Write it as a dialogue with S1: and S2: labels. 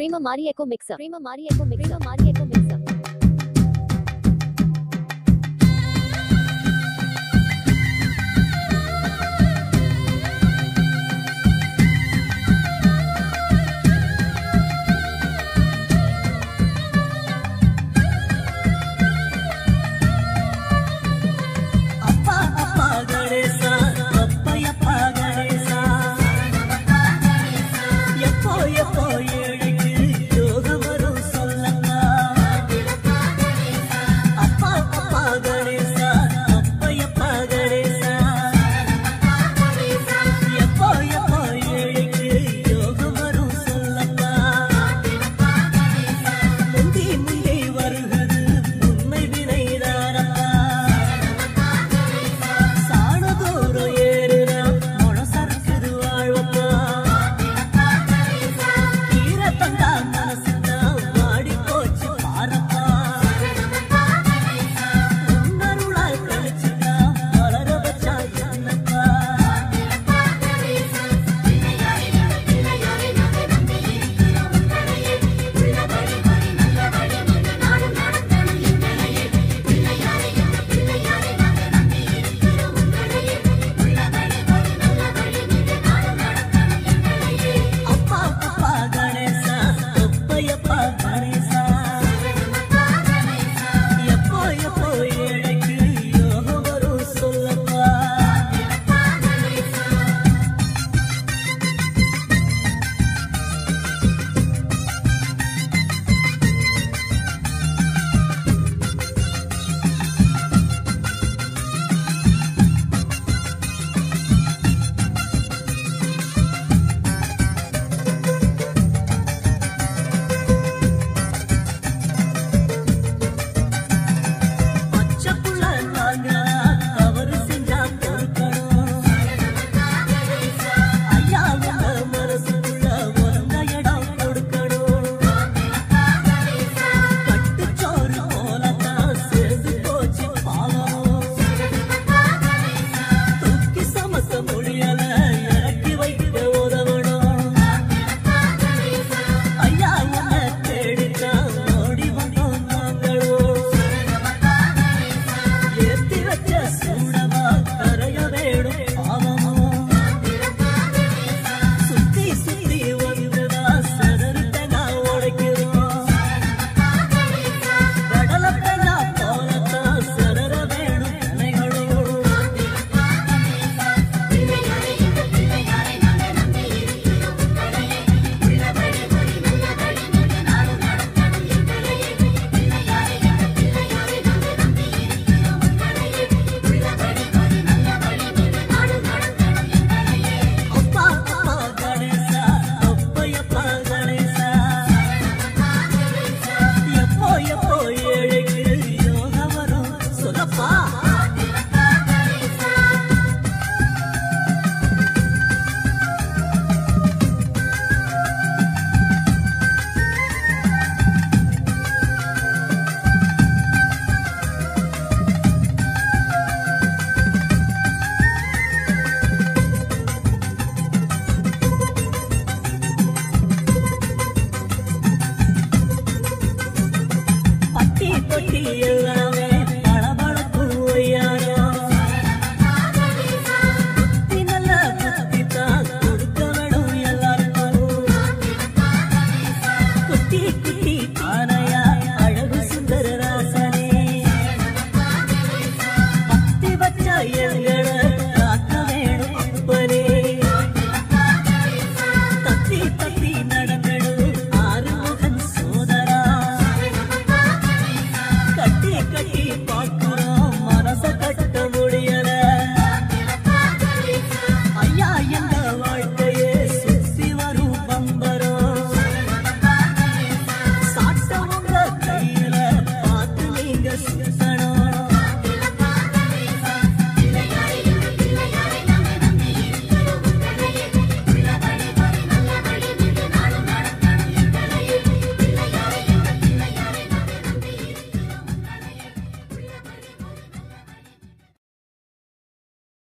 S1: प्रेमा मारी एको मिक्सर प्रेमा मारी एको मिक्सर प्रेमा मारी एको मिक्सर
S2: ಕಲಿಯ Yes, I know.